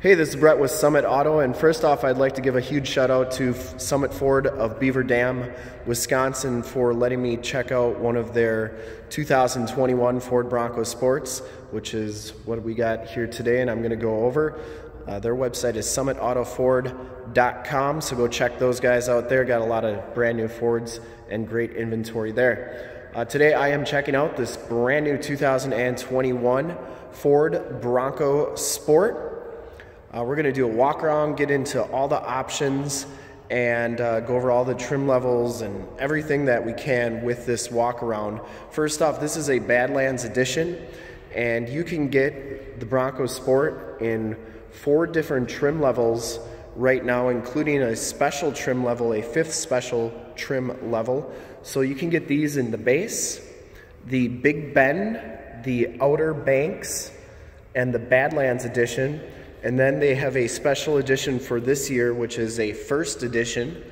Hey, this is Brett with Summit Auto, and first off, I'd like to give a huge shout out to Summit Ford of Beaver Dam, Wisconsin, for letting me check out one of their 2021 Ford Bronco Sports, which is what we got here today, and I'm going to go over. Uh, their website is summitautoford.com, so go check those guys out there. Got a lot of brand new Fords and great inventory there. Uh, today, I am checking out this brand new 2021 Ford Bronco Sport. Uh, we're going to do a walk around, get into all the options, and uh, go over all the trim levels and everything that we can with this walk around. First off, this is a Badlands edition, and you can get the Bronco Sport in four different trim levels right now, including a special trim level, a fifth special trim level. So you can get these in the base, the Big Bend, the Outer Banks, and the Badlands edition. And then they have a special edition for this year, which is a first edition.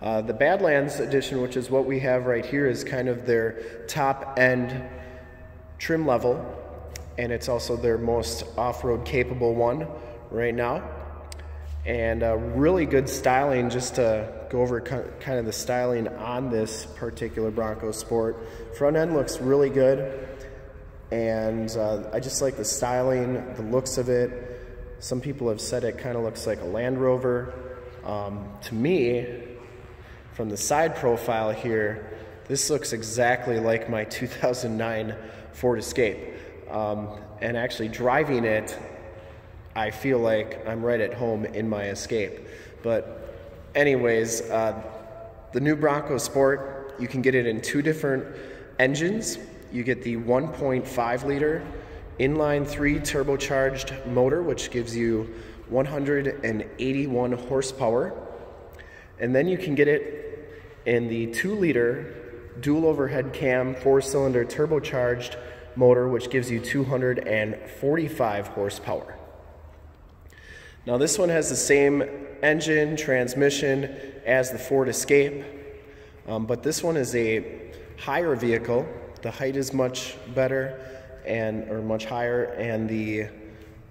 Uh, the Badlands edition, which is what we have right here, is kind of their top end trim level. And it's also their most off-road capable one right now. And uh, really good styling, just to go over kind of the styling on this particular Bronco Sport. Front end looks really good. And uh, I just like the styling, the looks of it. Some people have said it kind of looks like a Land Rover. Um, to me, from the side profile here, this looks exactly like my 2009 Ford Escape. Um, and actually driving it, I feel like I'm right at home in my Escape. But anyways, uh, the new Bronco Sport, you can get it in two different engines. You get the 1.5 liter inline three turbocharged motor, which gives you 181 horsepower. And then you can get it in the two liter dual overhead cam four cylinder turbocharged motor, which gives you 245 horsepower. Now this one has the same engine, transmission as the Ford Escape, um, but this one is a higher vehicle. The height is much better and or much higher, and the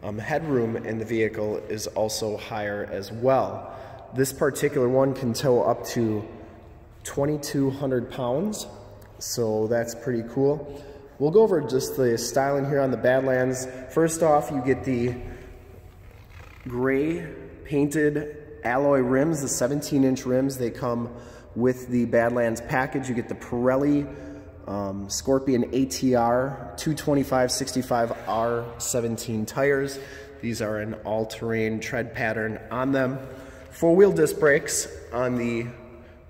um, headroom in the vehicle is also higher as well. This particular one can tow up to 2,200 pounds, so that's pretty cool. We'll go over just the styling here on the Badlands. First off, you get the gray painted alloy rims, the 17 inch rims. They come with the Badlands package. You get the Pirelli um, Scorpion ATR 225 65 R17 tires. These are an all-terrain tread pattern on them. Four-wheel disc brakes on the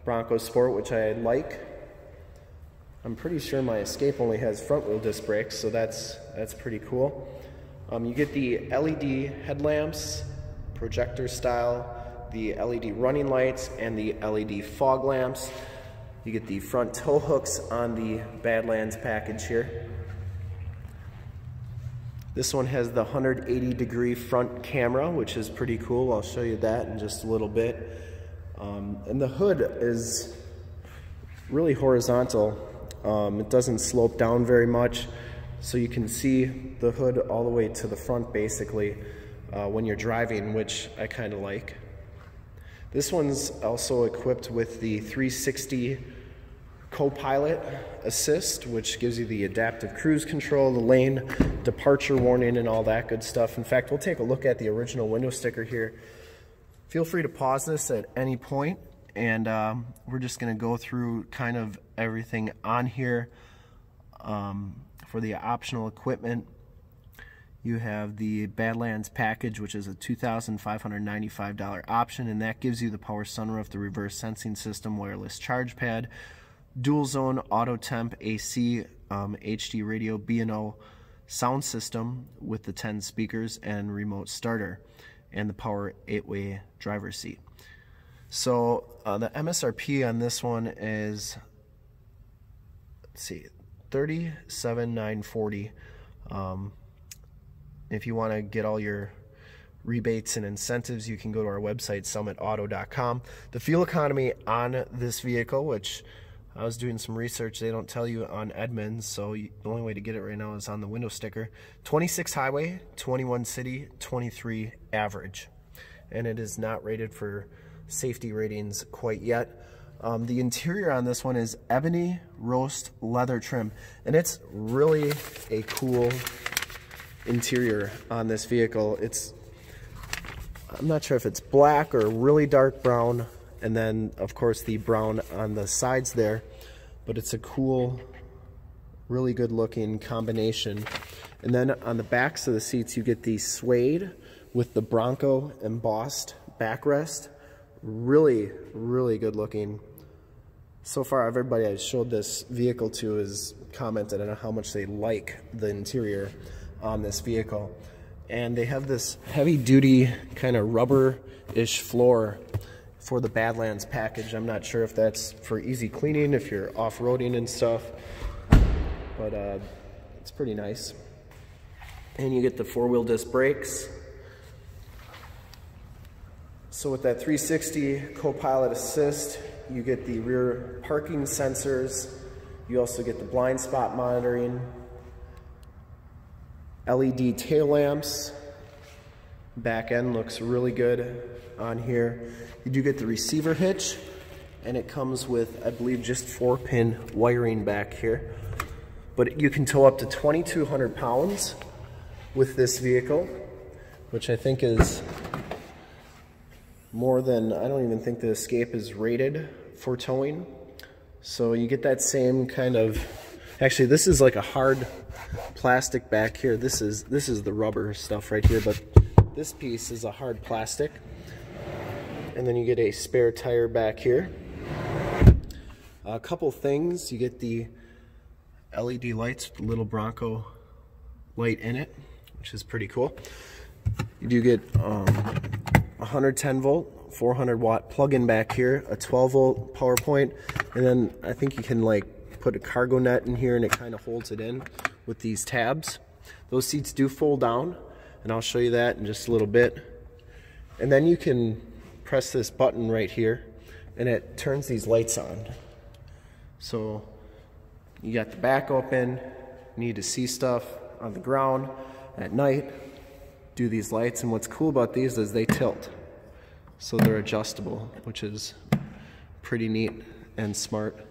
Bronco Sport, which I like. I'm pretty sure my Escape only has front-wheel disc brakes, so that's, that's pretty cool. Um, you get the LED headlamps, projector style, the LED running lights, and the LED fog lamps. You get the front tow hooks on the Badlands package here. This one has the 180 degree front camera, which is pretty cool. I'll show you that in just a little bit. Um, and the hood is really horizontal. Um, it doesn't slope down very much, so you can see the hood all the way to the front basically uh, when you're driving, which I kind of like. This one's also equipped with the 360 co-pilot assist, which gives you the adaptive cruise control, the lane departure warning, and all that good stuff. In fact, we'll take a look at the original window sticker here. Feel free to pause this at any point, and um, we're just going to go through kind of everything on here um, for the optional equipment you have the Badlands package, which is a $2,595 option, and that gives you the power sunroof, the reverse sensing system, wireless charge pad, dual zone auto temp AC, um, HD radio, B&O sound system with the 10 speakers and remote starter, and the power 8-way driver seat. So uh, the MSRP on this one is, let's see, 37940 um, if you want to get all your rebates and incentives, you can go to our website, summitauto.com. The fuel economy on this vehicle, which I was doing some research. They don't tell you on Edmunds, so the only way to get it right now is on the window sticker. 26 highway, 21 city, 23 average. And it is not rated for safety ratings quite yet. Um, the interior on this one is ebony roast leather trim. And it's really a cool interior on this vehicle. It's, I'm not sure if it's black or really dark brown and then of course the brown on the sides there but it's a cool really good looking combination. And then on the backs of the seats you get the suede with the Bronco embossed backrest. Really really good looking. So far everybody I showed this vehicle to has commented on how much they like the interior on this vehicle and they have this heavy duty kind of rubber-ish floor for the Badlands package. I'm not sure if that's for easy cleaning, if you're off-roading and stuff, but uh, it's pretty nice. And you get the four-wheel disc brakes. So with that 360 Copilot Assist, you get the rear parking sensors. You also get the blind spot monitoring, LED tail lamps. Back end looks really good on here. You do get the receiver hitch and it comes with, I believe, just four pin wiring back here. But you can tow up to 2,200 pounds with this vehicle, which I think is more than, I don't even think the Escape is rated for towing. So you get that same kind of, actually this is like a hard plastic back here. This is, this is the rubber stuff right here, but this piece is a hard plastic and then you get a spare tire back here. A couple things, you get the LED lights the little Bronco light in it, which is pretty cool. You do get um, 110 volt, 400 watt plug-in back here, a 12 volt power point, and then I think you can like put a cargo net in here and it kind of holds it in with these tabs. Those seats do fold down, and I'll show you that in just a little bit. And then you can press this button right here and it turns these lights on. So you got the back open, need to see stuff on the ground at night, do these lights, and what's cool about these is they tilt. So they're adjustable, which is pretty neat and smart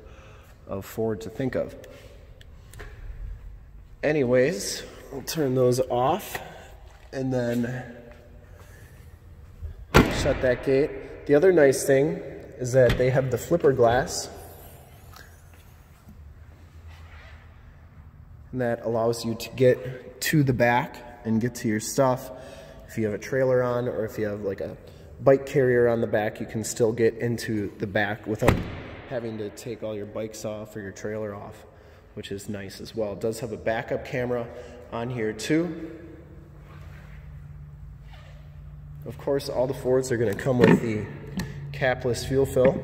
of Ford to think of. Anyways, we'll turn those off and then shut that gate. The other nice thing is that they have the flipper glass and that allows you to get to the back and get to your stuff. If you have a trailer on or if you have like a bike carrier on the back, you can still get into the back without having to take all your bikes off or your trailer off, which is nice as well. It does have a backup camera on here too. Of course, all the Fords are going to come with the capless fuel fill.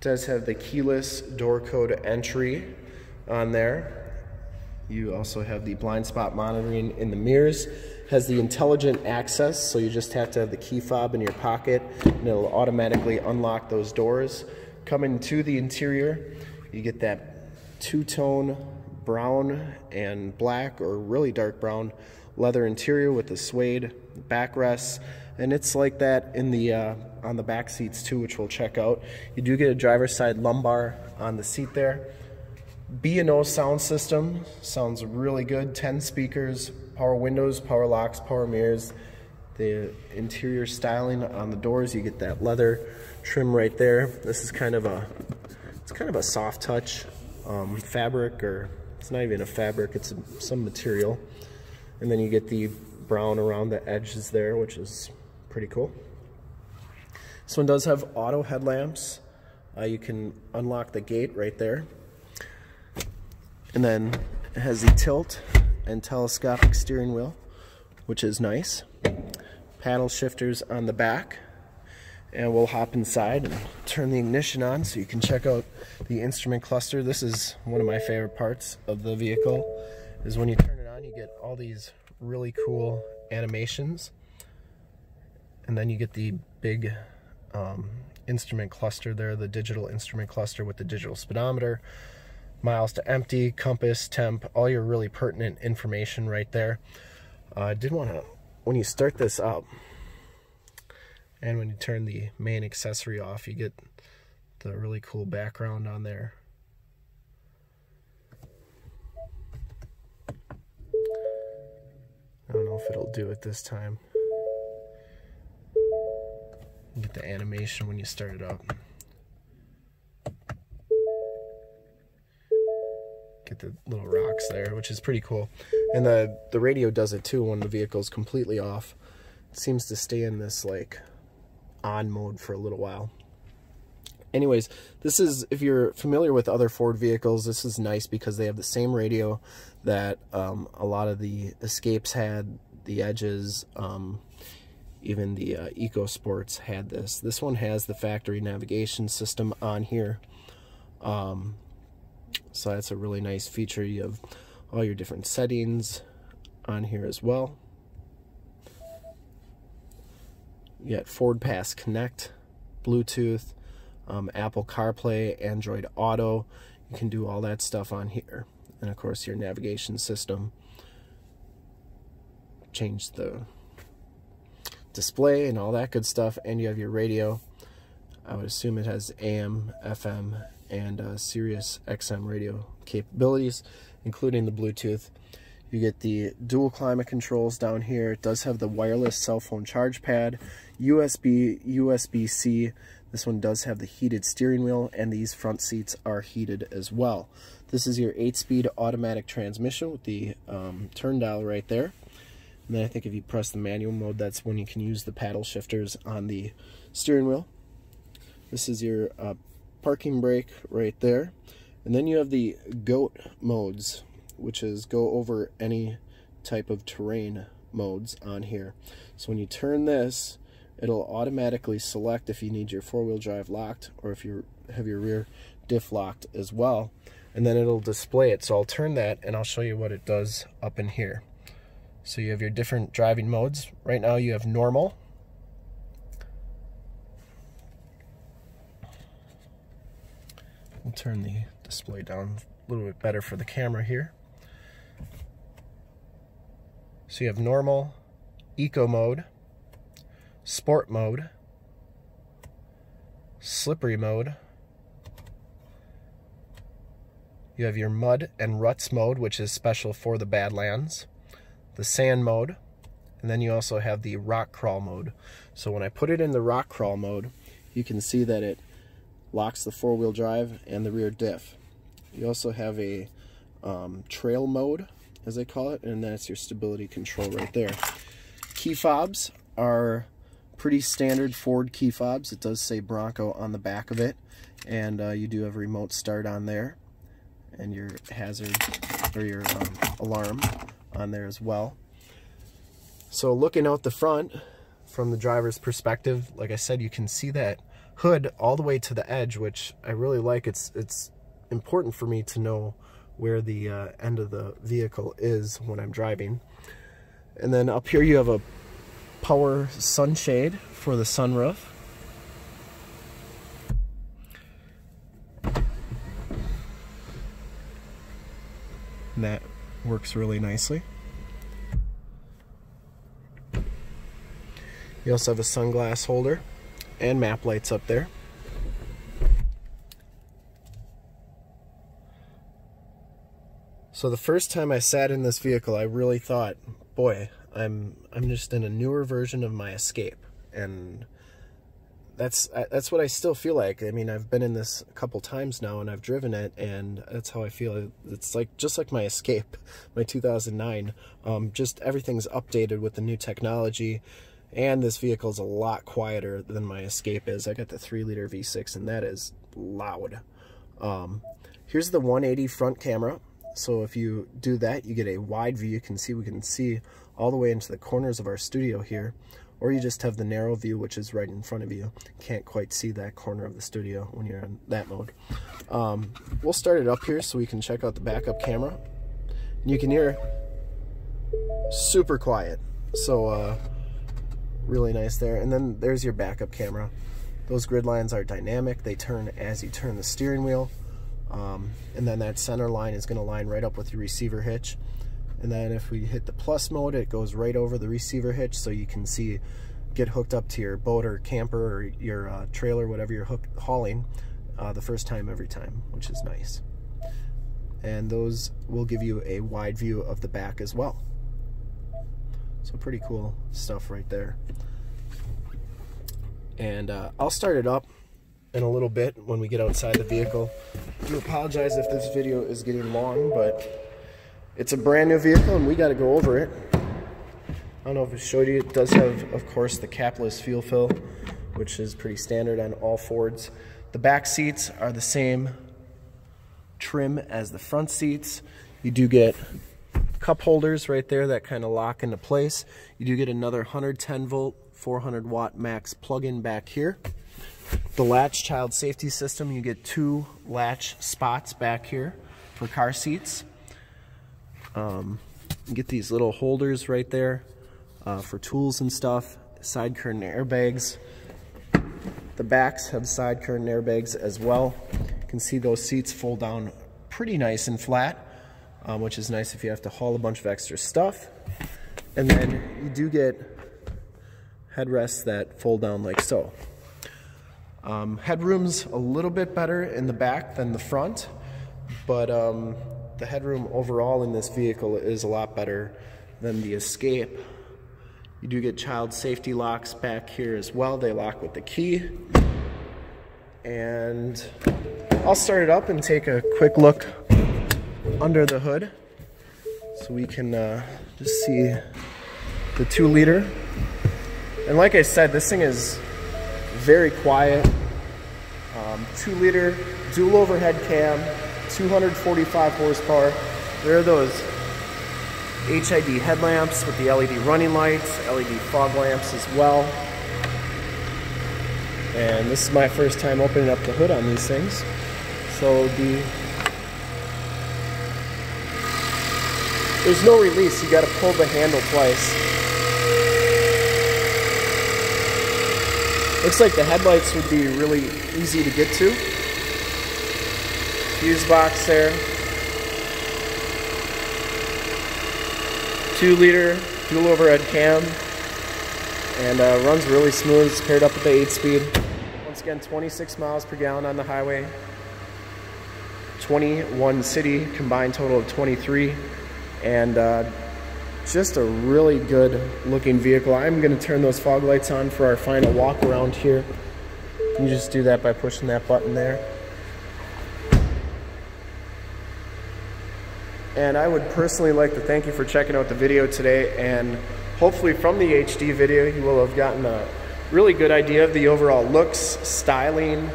does have the keyless door code entry on there. You also have the blind spot monitoring in the mirrors. Has the intelligent access, so you just have to have the key fob in your pocket and it'll automatically unlock those doors. Coming to the interior, you get that two-tone brown and black or really dark brown leather interior with the suede backrests. And it's like that in the uh, on the back seats too which we'll check out. You do get a driver's side lumbar on the seat there B&O sound system sounds really good 10 speakers power windows power locks power mirrors the interior styling on the doors you get that leather trim right there this is kind of a it's kind of a soft touch um, fabric or it's not even a fabric, it's some material. And then you get the brown around the edges there, which is pretty cool. This one does have auto headlamps. Uh, you can unlock the gate right there. And then it has the tilt and telescopic steering wheel, which is nice. Paddle shifters on the back and we'll hop inside and turn the ignition on so you can check out the instrument cluster. This is one of my favorite parts of the vehicle is when you turn it on you get all these really cool animations and then you get the big um, instrument cluster there, the digital instrument cluster with the digital speedometer, miles to empty, compass, temp, all your really pertinent information right there. Uh, I did want to, when you start this up, and when you turn the main accessory off, you get the really cool background on there. I don't know if it'll do it this time. Get the animation when you start it up. Get the little rocks there, which is pretty cool. And the, the radio does it too when the vehicle's completely off. It seems to stay in this like on mode for a little while. Anyways, this is, if you're familiar with other Ford vehicles, this is nice because they have the same radio that um, a lot of the Escapes had, the Edges, um, even the uh, EcoSports had this. This one has the factory navigation system on here. Um, so that's a really nice feature. You have all your different settings on here as well. You got Ford Pass Connect, Bluetooth, um, Apple CarPlay, Android Auto. You can do all that stuff on here. And of course your navigation system. Change the display and all that good stuff. And you have your radio. I would assume it has AM, FM, and uh, Sirius XM radio capabilities, including the Bluetooth. You get the dual climate controls down here. It does have the wireless cell phone charge pad, USB, USB-C. This one does have the heated steering wheel, and these front seats are heated as well. This is your 8-speed automatic transmission with the um, turn dial right there. And then I think if you press the manual mode, that's when you can use the paddle shifters on the steering wheel. This is your uh, parking brake right there. And then you have the GOAT modes which is go over any type of terrain modes on here. So when you turn this, it'll automatically select if you need your four-wheel drive locked or if you have your rear diff locked as well. And then it'll display it. So I'll turn that and I'll show you what it does up in here. So you have your different driving modes. Right now you have normal. We'll turn the display down a little bit better for the camera here. So you have normal, eco mode, sport mode, slippery mode. You have your mud and ruts mode, which is special for the Badlands, the sand mode, and then you also have the rock crawl mode. So when I put it in the rock crawl mode, you can see that it locks the four-wheel drive and the rear diff. You also have a um, trail mode, as I call it, and that's your stability control right there. Key fobs are pretty standard Ford key fobs. It does say Bronco on the back of it, and uh, you do have a remote start on there, and your hazard or your um, alarm on there as well. So looking out the front from the driver's perspective, like I said, you can see that hood all the way to the edge, which I really like. It's it's important for me to know where the uh, end of the vehicle is when I'm driving. And then up here you have a power sunshade for the sunroof. And that works really nicely. You also have a sunglass holder and map lights up there. So the first time I sat in this vehicle, I really thought, boy, I'm I'm just in a newer version of my Escape, and that's that's what I still feel like. I mean, I've been in this a couple times now, and I've driven it, and that's how I feel. It's like just like my Escape, my 2009. Um, just everything's updated with the new technology, and this vehicle is a lot quieter than my Escape is. I got the three liter V6, and that is loud. Um, here's the 180 front camera. So if you do that, you get a wide view. You can see, we can see all the way into the corners of our studio here. Or you just have the narrow view, which is right in front of you. Can't quite see that corner of the studio when you're in that mode. Um, we'll start it up here so we can check out the backup camera. You can hear super quiet. So uh, really nice there. And then there's your backup camera. Those grid lines are dynamic. They turn as you turn the steering wheel. Um, and then that center line is going to line right up with your receiver hitch. And then if we hit the plus mode, it goes right over the receiver hitch so you can see, get hooked up to your boat or camper or your uh, trailer, whatever you're hook, hauling, uh, the first time every time, which is nice. And those will give you a wide view of the back as well. So pretty cool stuff right there. And uh, I'll start it up in a little bit when we get outside the vehicle. I do apologize if this video is getting long, but it's a brand new vehicle and we got to go over it. I don't know if I showed you, it does have, of course, the capless fuel fill, which is pretty standard on all Fords. The back seats are the same trim as the front seats. You do get cup holders right there that kind of lock into place. You do get another 110 volt, 400 watt max plug-in back here. The latch child safety system, you get two latch spots back here for car seats. Um, get these little holders right there uh, for tools and stuff. Side curtain airbags. The backs have side curtain airbags as well. You can see those seats fold down pretty nice and flat, um, which is nice if you have to haul a bunch of extra stuff. And then you do get headrests that fold down like so. Um, headroom's a little bit better in the back than the front, but um, the headroom overall in this vehicle is a lot better than the Escape. You do get child safety locks back here as well. They lock with the key. And I'll start it up and take a quick look under the hood so we can uh, just see the two liter. And like I said, this thing is very quiet. Um, two liter dual overhead cam, 245 horsepower. There are those HID headlamps with the LED running lights, LED fog lamps as well. And this is my first time opening up the hood on these things. So the there's no release, you gotta pull the handle twice. Looks like the headlights would be really easy to get to fuse box there. Two liter dual overhead cam and uh, runs really smooth. It's paired up with the 8 speed. Once again, 26 miles per gallon on the highway. 21 city, combined total of 23. And uh, just a really good looking vehicle. I'm going to turn those fog lights on for our final walk around here. You just do that by pushing that button there. And I would personally like to thank you for checking out the video today. And hopefully from the HD video, you will have gotten a really good idea of the overall looks, styling,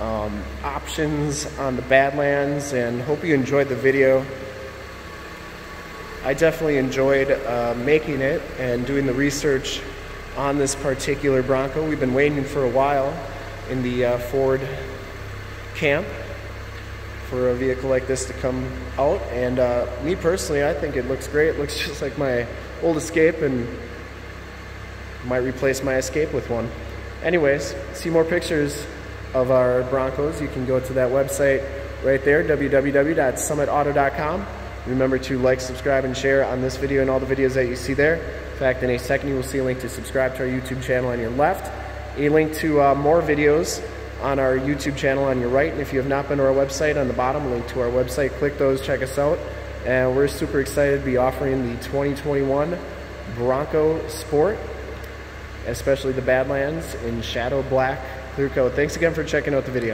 um, options on the Badlands, and hope you enjoyed the video. I definitely enjoyed uh, making it and doing the research on this particular Bronco. We've been waiting for a while in the uh, Ford camp for a vehicle like this to come out. And uh, me personally, I think it looks great. It looks just like my old Escape and might replace my Escape with one. Anyways, see more pictures of our Broncos. You can go to that website right there, www.summitauto.com. Remember to like, subscribe, and share on this video and all the videos that you see there. In fact, in a second, you will see a link to subscribe to our YouTube channel on your left, a link to uh, more videos on our YouTube channel on your right. And if you have not been to our website, on the bottom, link to our website. Click those, check us out. And we're super excited to be offering the 2021 Bronco Sport, especially the Badlands in Shadow Black Clear Coat. Thanks again for checking out the video.